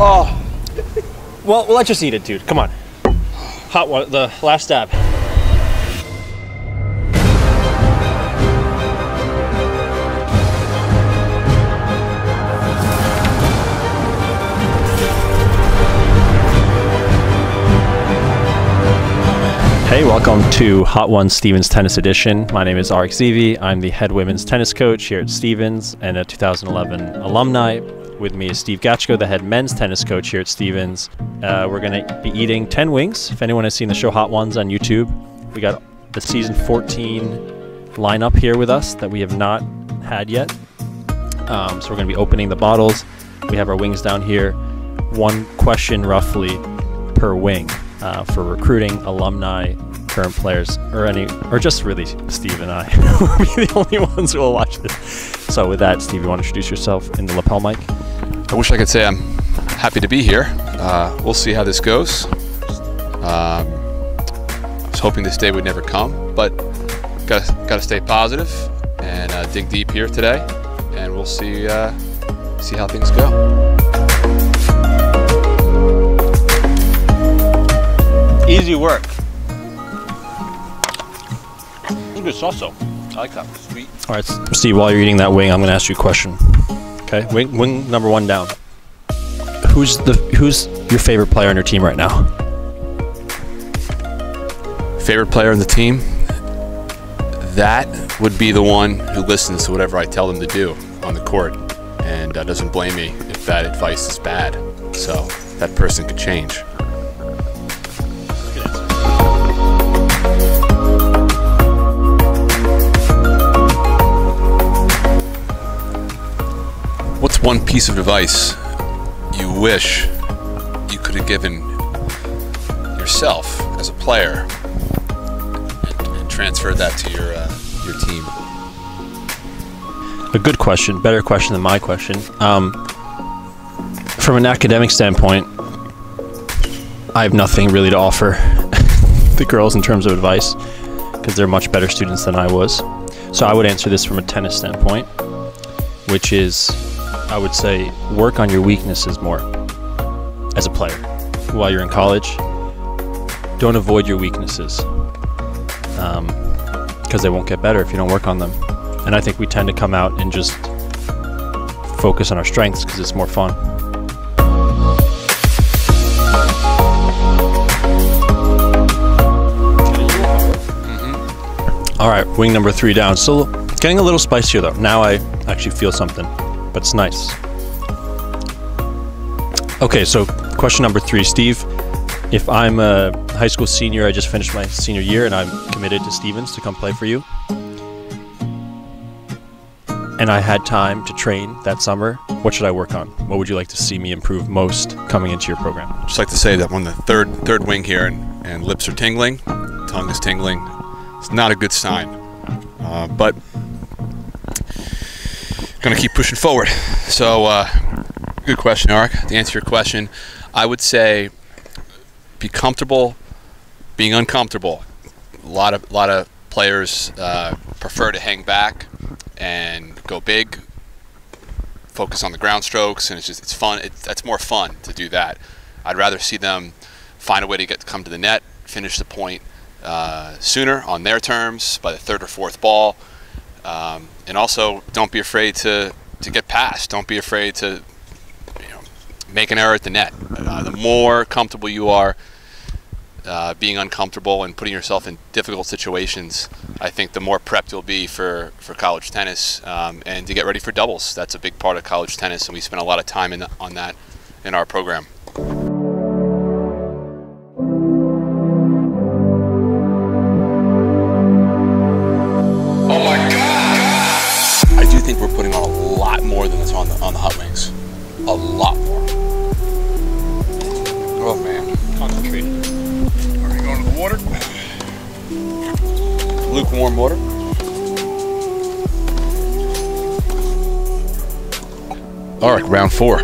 Oh. Well, we'll let you eat it, dude. Come on. Hot one. The last dab. Hey, welcome to Hot One Stevens Tennis Edition. My name is Arik Zeevy. I'm the head women's tennis coach here at Stevens and a 2011 alumni. With me is Steve Gatchko, the head men's tennis coach here at Stevens. Uh, we're going to be eating 10 wings. If anyone has seen the show Hot Ones on YouTube, we got the season 14 lineup here with us that we have not had yet. Um, so we're going to be opening the bottles. We have our wings down here. One question roughly per wing uh, for recruiting alumni, current players, or any, or just really Steve and I will be the only ones who will watch this. So with that, Steve, you want to introduce yourself in the lapel mic? I wish I could say I'm happy to be here. Uh, we'll see how this goes. Um, I was hoping this day would never come, but got got to stay positive and uh, dig deep here today, and we'll see uh, see how things go. Easy work. Good sauce though. I like that. Sweet. All right, Steve. While you're eating that wing, I'm going to ask you a question. Okay, wing, wing number one down. Who's the who's your favorite player on your team right now? Favorite player on the team? That would be the one who listens to whatever I tell them to do on the court and uh, doesn't blame me if that advice is bad. So that person could change. One piece of advice you wish you could have given yourself as a player and, and transferred that to your uh, your team? A good question, better question than my question. Um, from an academic standpoint, I have nothing really to offer the girls in terms of advice because they're much better students than I was. So I would answer this from a tennis standpoint, which is I would say work on your weaknesses more as a player while you're in college. Don't avoid your weaknesses because um, they won't get better if you don't work on them. And I think we tend to come out and just focus on our strengths because it's more fun. All right, wing number three down. Still getting a little spicier though. Now I actually feel something but it's nice. Okay, so question number three, Steve. If I'm a high school senior, I just finished my senior year and I'm committed to Stevens to come play for you, and I had time to train that summer, what should I work on? What would you like to see me improve most coming into your program? Just like to say that on the third third wing here and, and lips are tingling, tongue is tingling. It's not a good sign. Uh, but going to keep pushing forward. So, uh, good question, Eric. To answer your question, I would say be comfortable being uncomfortable. A lot of lot of players uh, prefer to hang back and go big, focus on the ground strokes, and it's just it's fun. It's, that's more fun to do that. I'd rather see them find a way to get to come to the net, finish the point uh, sooner on their terms by the third or fourth ball. Um, and also, don't be afraid to, to get past. Don't be afraid to you know, make an error at the net. Uh, the more comfortable you are uh, being uncomfortable and putting yourself in difficult situations, I think the more prepped you'll be for, for college tennis um, and to get ready for doubles. That's a big part of college tennis, and we spend a lot of time in, on that in our program. All right, round four.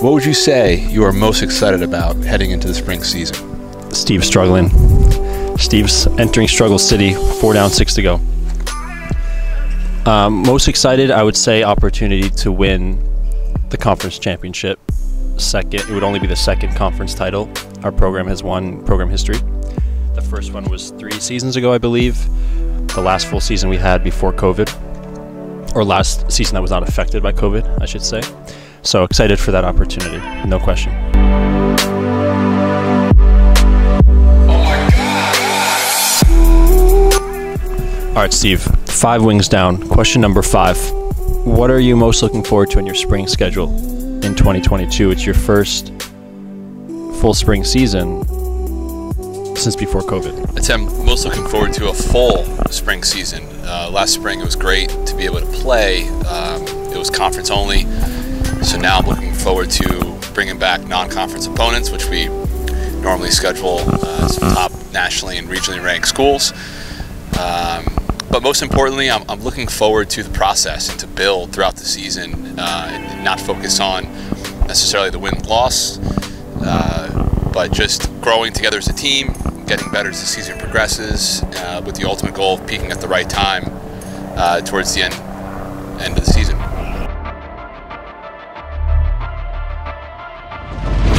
What would you say you are most excited about heading into the spring season? Steve's struggling. Steve's entering struggle city, four down, six to go. Um, most excited, I would say, opportunity to win the conference championship. Second, it would only be the second conference title our program has won program history. The first one was three seasons ago, I believe. The last full season we had before COVID, or last season that was not affected by COVID, I should say. So excited for that opportunity, no question. All right, Steve, five wings down. Question number five. What are you most looking forward to in your spring schedule in 2022? It's your first full spring season since before COVID. I'm most looking forward to a full spring season. Uh, last spring it was great to be able to play. Um, it was conference only. So now I'm looking forward to bringing back non-conference opponents, which we normally schedule uh, some top nationally and regionally ranked schools. Um, but most importantly, I'm, I'm, looking forward to the process and to build throughout the season uh, and not focus on necessarily the win loss, uh, but just growing together as a team, getting better as the season progresses, uh, with the ultimate goal of peaking at the right time uh, towards the end end of the season.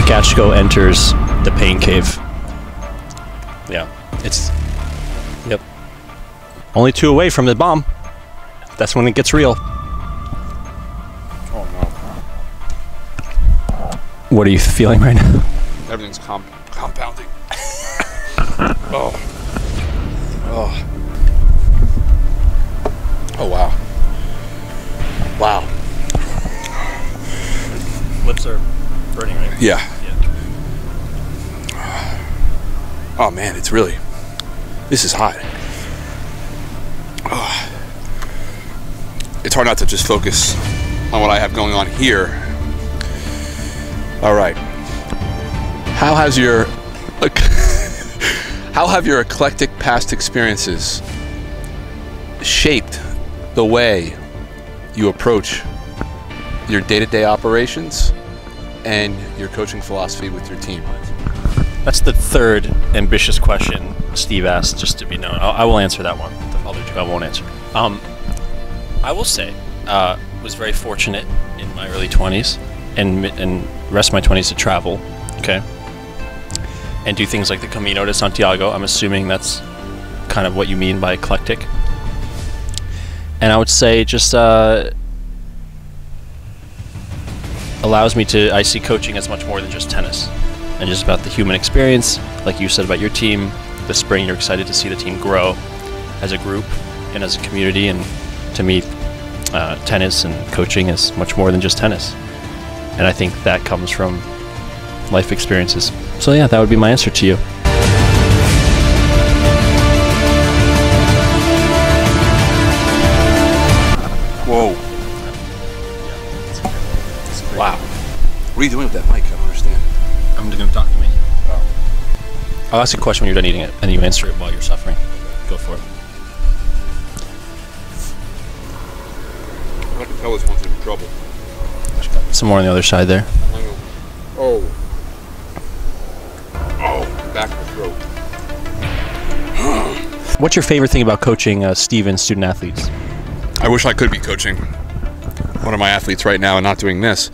Gatchko enters the pain cave. Yeah, it's yep. Only two away from the bomb. That's when it gets real. Oh no. What are you feeling right now? Everything's comp- compounding. Oh. Oh. Oh wow. Wow. Lips are burning, right? Yeah. Oh man, it's really. This is hot. Oh. It's hard not to just focus on what I have going on here. All right. How has your how have your eclectic past experiences shaped the way you approach your day-to-day operations and your coaching philosophy with your team? That's the third ambitious question Steve asked, just to be known. I will answer that one. The other two I won't answer. Um, I will say, uh, was very fortunate in my early 20s and and rest of my 20s to travel, okay, and do things like the Camino de Santiago. I'm assuming that's kind of what you mean by eclectic. And I would say just uh, allows me to I see coaching as much more than just tennis and just about the human experience. Like you said about your team, this spring you're excited to see the team grow as a group and as a community. And to me, uh, tennis and coaching is much more than just tennis. And I think that comes from life experiences. So, yeah, that would be my answer to you. Whoa. Wow. What are you doing with that mic? I don't understand. I'm going to document you. Oh. I'll ask you a question when you're done eating it, and you answer it while you're suffering. Go for it. I can tell this one's in trouble. Some more on the other side there. Oh, What's your favorite thing about coaching uh, Steve student athletes? I wish I could be coaching one of my athletes right now and not doing this.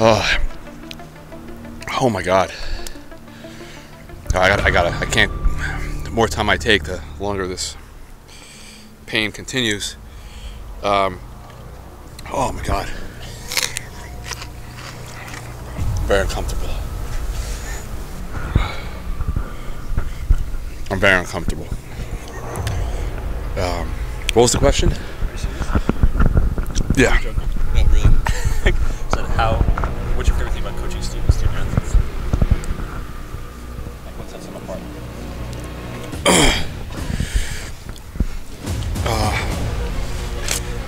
Oh, oh my God. I gotta, I gotta, I can't. The more time I take, the longer this pain continues. Um, oh my God. Very uncomfortable. I'm very uncomfortable. Um, what was the question? Yeah. Not really. so how? What's your favorite thing about coaching students, student athletes? Like what sets them apart?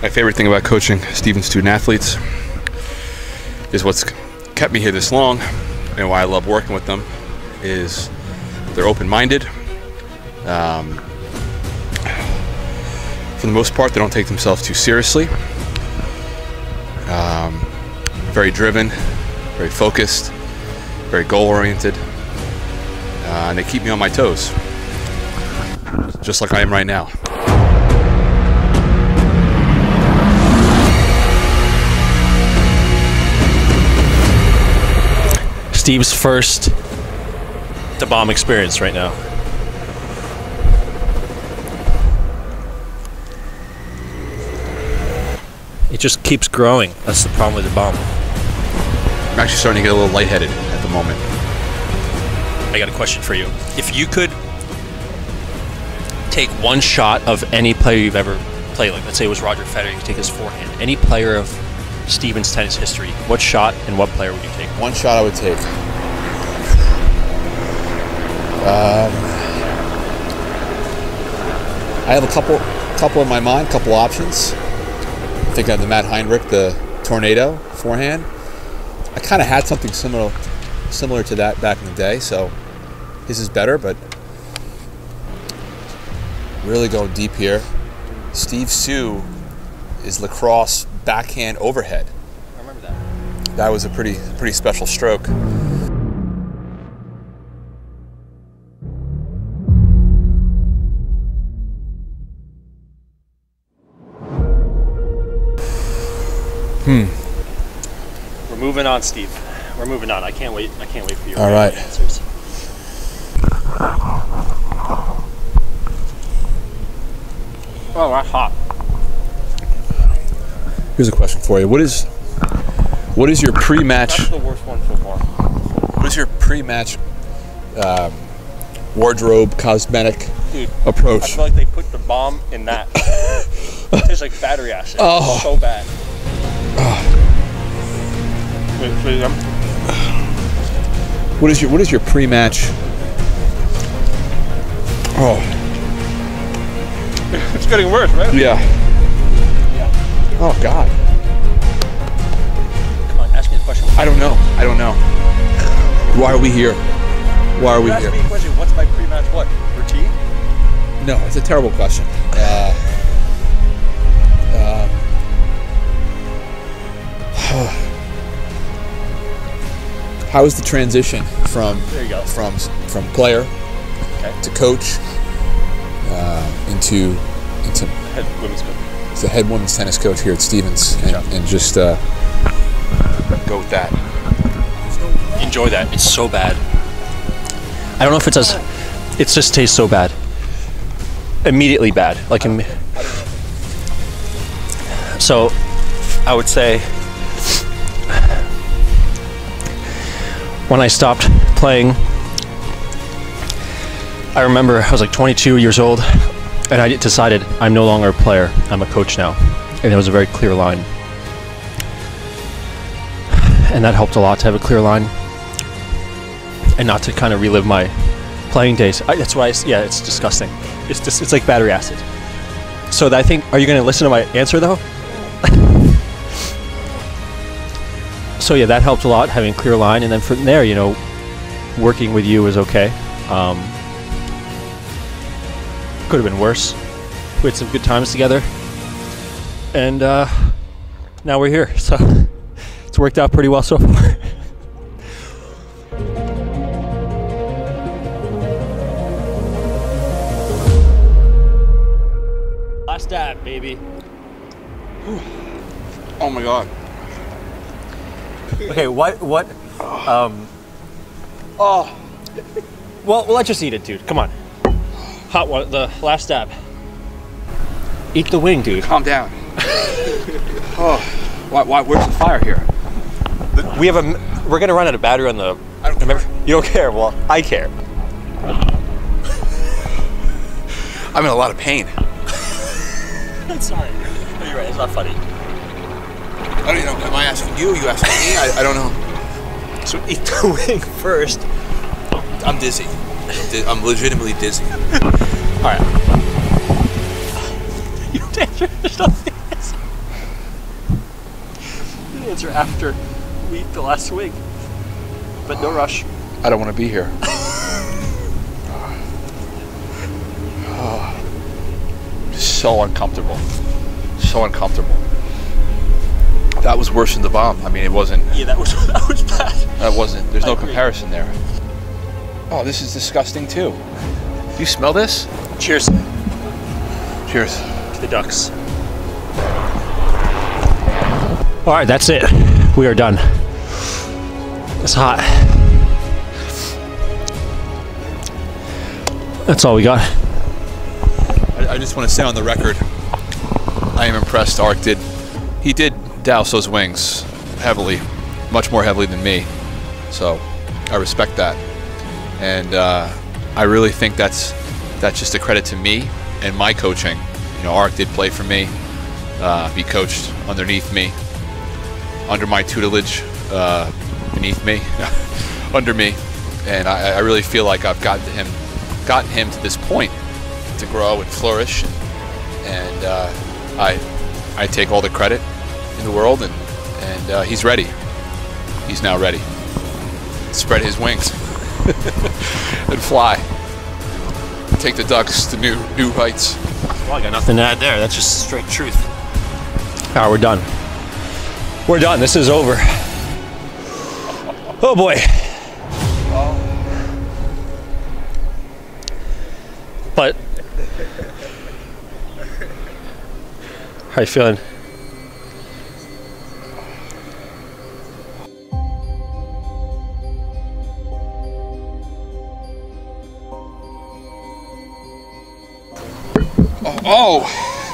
My favorite thing about coaching Stevens student athletes is what's kept me here this long and why I love working with them is they're open-minded. Um, for the most part, they don't take themselves too seriously. Um, very driven, very focused, very goal-oriented, uh, and they keep me on my toes, just like I am right now. Steve's first the bomb experience right now. Just keeps growing. That's the problem with the bomb. I'm actually starting to get a little lightheaded at the moment. I got a question for you. If you could take one shot of any player you've ever played, like let's say it was Roger Federer, you could take his forehand. Any player of Stevens tennis history, what shot and what player would you take? One shot I would take. Um, I have a couple, couple in my mind, couple options. I think I have the Matt Heinrich, the tornado forehand. I kind of had something similar, similar to that back in the day. So his is better, but really going deep here. Steve Sue is lacrosse backhand overhead. I remember that. That was a pretty, pretty special stroke. Moving on, Steve. We're moving on. I can't wait. I can't wait for you. All right. Answers. Oh, that's hot. Here's a question for you. What is, what is your pre-match? That's the worst one so far. What is your pre-match um, wardrobe cosmetic Dude, I approach? feel like they put the bomb in that. it tastes like battery acid. Oh. So bad. Wait, wait, What is your What is your pre-match? Oh it's getting worse, right? yeah. Oh God. Come on, ask me the question. I don't know. I don't know. Why are we here? Why are we You asked here? me a question. What's my pre-match what? Routine? No, it's a terrible question. Uh, uh, how is the transition from There you go. from from player Okay. to coach uh, into into Head women's coach. the head women's tennis coach here at Stevens, and, and just uh, go with that. Enjoy that. It's so bad. I don't know if it's as. It just tastes so bad. Immediately bad. Like. Im- so, I would say. When I stopped playing, I remember I was like 22 years old, and I decided I'm no longer a player. I'm a coach now, and it was a very clear line. And that helped a lot to have a clear line and not to kind of relive my playing days. I, that's why, I yeah, it's disgusting. It's just, it's like battery acid. So I think, are you going to listen to my answer though? So yeah, that helped a lot having a clear line, and then from there, you know, working with you was okay. Um, could have been worse. We had some good times together, and uh, now we're here. So it's worked out pretty well so far. Last dab, baby. Oh my God! Okay, what what um Oh Well well let's just eat it, dude. Come on. Hot one the last dab. Eat the wing, dude. Calm down. oh, why, why? Where's the fire here? We have a. we're gonna run out of battery on the I don't remember you don't care, well I care. I'm in a lot of pain. Sorry. You're you right, it's not funny. I don't know. Am I asking you? You asking me? I, I don't know. So eat the wing first. I'm dizzy. I'm, di- I'm legitimately dizzy. Alright. You don't answer there's nothing. You answer after we eat the last wing. But no rush. I don't want to be here. so uncomfortable. So uncomfortable. That was worse than the bomb. I mean, it wasn't. Yeah, that was that was bad. That wasn't. There's I no agree. comparison there. Oh, this is disgusting too. Do you smell this? Cheers. Cheers. To the ducks. All right, that's it. We are done. It's hot. That's all we got. I, I just want to say on the record, I am impressed. Ark did. He did douse those wings heavily, much more heavily than me. So I respect that, and uh, I really think that's that's just a credit to me and my coaching. You know, Ark did play for me. Uh, he coached underneath me, under my tutelage, uh, beneath me, under me, and I, I really feel like I've gotten him, gotten him to this point to grow and flourish, and uh, I I take all the credit in the world, and and uh, he's ready. He's now ready. Spread his wings and fly. Take the Ducks to new new heights. Well, I got nothing to add there. That's just straight truth. All right, we're done. We're done. This is over. Oh boy. But how you feeling? Oh,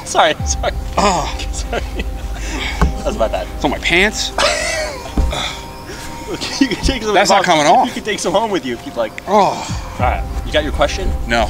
Sorry, sorry, oh, sorry. That was my bad. it's on my pants. you can take some. That's not coming off. You can take some home with you if you'd like. Oh, All right. You got your question? no.